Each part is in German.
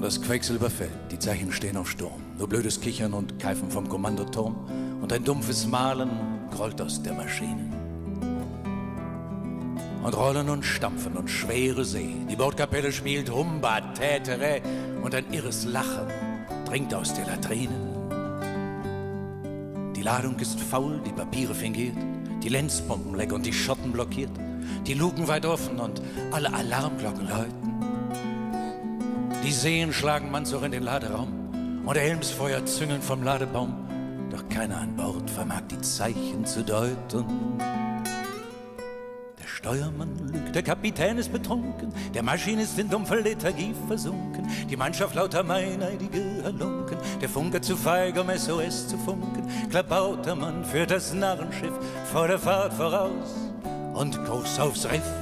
Das Quecksilber fällt, die Zeichen stehen auf Sturm. Nur blödes Kichern und Keifen vom Kommandoturm und ein dumpfes Malen grollt aus der Maschinen. Und Rollen und Stampfen und schwere See. Die Bordkapelle spielt Humba, Tätere und ein irres Lachen dringt aus der Latrine. Die Ladung ist faul, die Papiere fingiert, die Lenzpumpen leck und die Schotten blockiert, die Luken weit offen und alle Alarmglocken läuten. Die Seen schlagen Manzog in den Laderaum und Helmsfeuer züngeln vom Ladebaum, doch keiner an Bord vermag die Zeichen zu deuten. Der Steuermann lügt, der Kapitän ist betrunken, der Maschinist in dumpfer Lethargie versunken, die Mannschaft lauter meineidige Halunken, der Funker zu feig, um SOS zu funken, Klabautermann führt das Narrenschiff vor der Fahrt voraus und Kurs aufs Riff.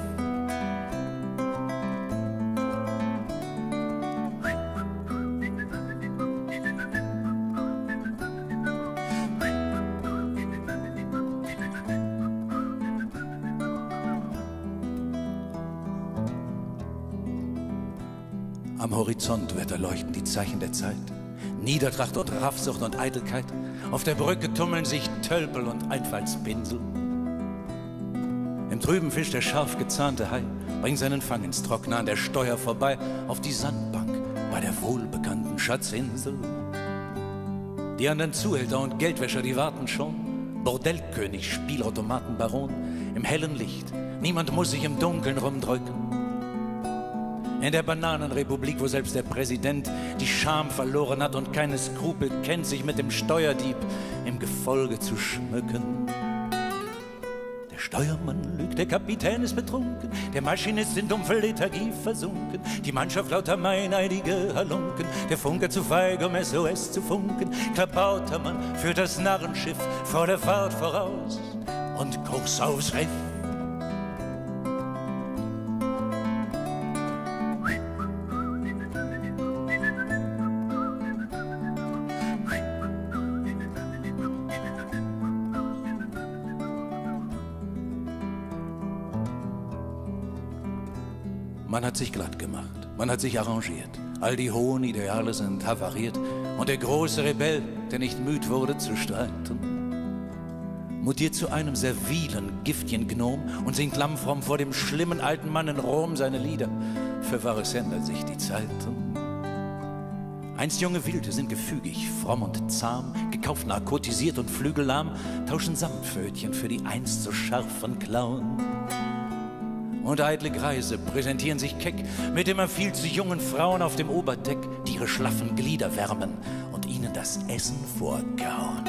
Am Horizont wird erleuchten die Zeichen der Zeit. Niedertracht und Raffsucht und Eitelkeit. Auf der Brücke tummeln sich Tölpel und Einfallspinsel. Im Trüben fischt der scharf gezahnte Hai, bringt seinen Fang ins Trockene an der Steuer vorbei auf die Sandbank bei der wohlbekannten Schatzinsel. Die anderen Zuhälter und Geldwäscher, die warten schon. Bordellkönig, Spielautomatenbaron, im hellen Licht. Niemand muss sich im Dunkeln rumdrücken. In der Bananenrepublik, wo selbst der Präsident die Scham verloren hat und keine Skrupel kennt, sich mit dem Steuerdieb im Gefolge zu schmücken. Der Steuermann lügt, der Kapitän ist betrunken, der Maschinist in dumpfe Lethargie versunken, die Mannschaft lauter meineidige Halunken, der Funker zu feig, um SOS zu funken, Klabautermann führt das Narrenschiff vor der Fahrt voraus und Kurs aufs Riff. Man hat sich glatt gemacht, man hat sich arrangiert. All die hohen Ideale sind havariert und der große Rebell, der nicht müd wurde zu streiten, mutiert zu einem servilen Giftchen-Gnom und singt lammfromm vor dem schlimmen alten Mann in Rom seine Lieder. Für Wahres ändern sich die Zeiten. Einst junge Wilde sind gefügig, fromm und zahm, gekauft, narkotisiert und flügellahm, tauschen Samtpfötchen für die einst so scharfen Klauen. Und eitle Greise präsentieren sich keck mit immer viel zu jungen Frauen auf dem Oberdeck, die ihre schlaffen Glieder wärmen und ihnen das Essen vorkauen.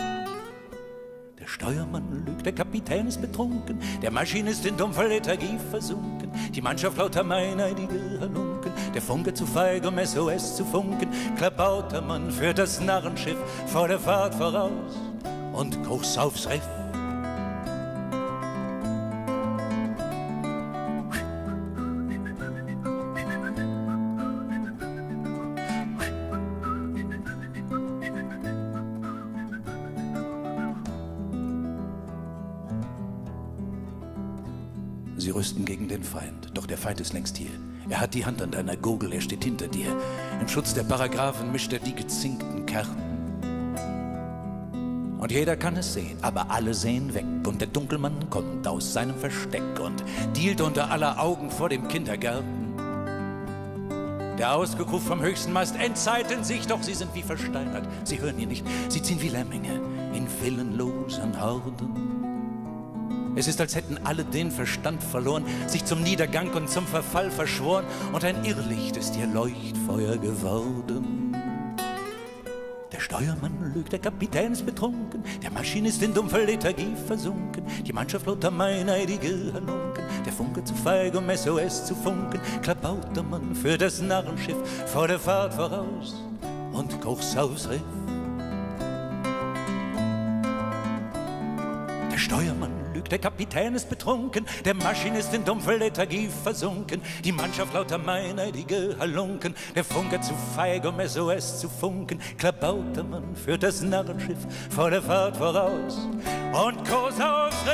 Der Steuermann lügt, der Kapitän ist betrunken, der Maschinist in dumpfer Lethargie versunken, die Mannschaft lauter meineidige Halunken, der Funke zu feig, um SOS zu funken, Klabautermann führt das Narrenschiff vor der Fahrt voraus und Kurs aufs Riff. Sie rüsten gegen den Feind, doch der Feind ist längst hier. Er hat die Hand an deiner Gurgel, er steht hinter dir. Im Schutz der Paragraphen mischt er die gezinkten Karten. Und jeder kann es sehen, aber alle sehen weg. Und der Dunkelmann kommt aus seinem Versteck und dealt unter aller Augen vor dem Kindergarten. Der Ausgeruf vom höchsten Mast entzeiten sich, doch sie sind wie versteinert. Sie hören ihn nicht, sie ziehen wie Lemminge in willenlosen Horden. Es ist, als hätten alle den Verstand verloren, sich zum Niedergang und zum Verfall verschworen, und ein Irrlicht ist ihr Leuchtfeuer geworden. Der Steuermann lügt, der Kapitän ist betrunken, der Maschinist in dumpfer Lethargie versunken, die Mannschaft lauter meineidige Halunken, der Funke zu feig, um SOS zu funken, Klabautermann für das Narrenschiff vor der Fahrt voraus und Kurs aufs Riff. Der Steuermann lügt, der Kapitän ist betrunken, der Maschinist in dumpfer Lethargie versunken, die Mannschaft lauter meineidige Halunken, der Funker zu feig, um SOS zu funken, Klabautermann führt das Narrenschiff vor der Fahrt voraus. Und Kurs aufs